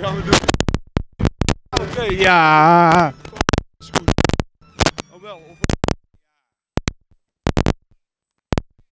gaan we doen. Oké, okay, ja. Is goed. Oh, wel, of...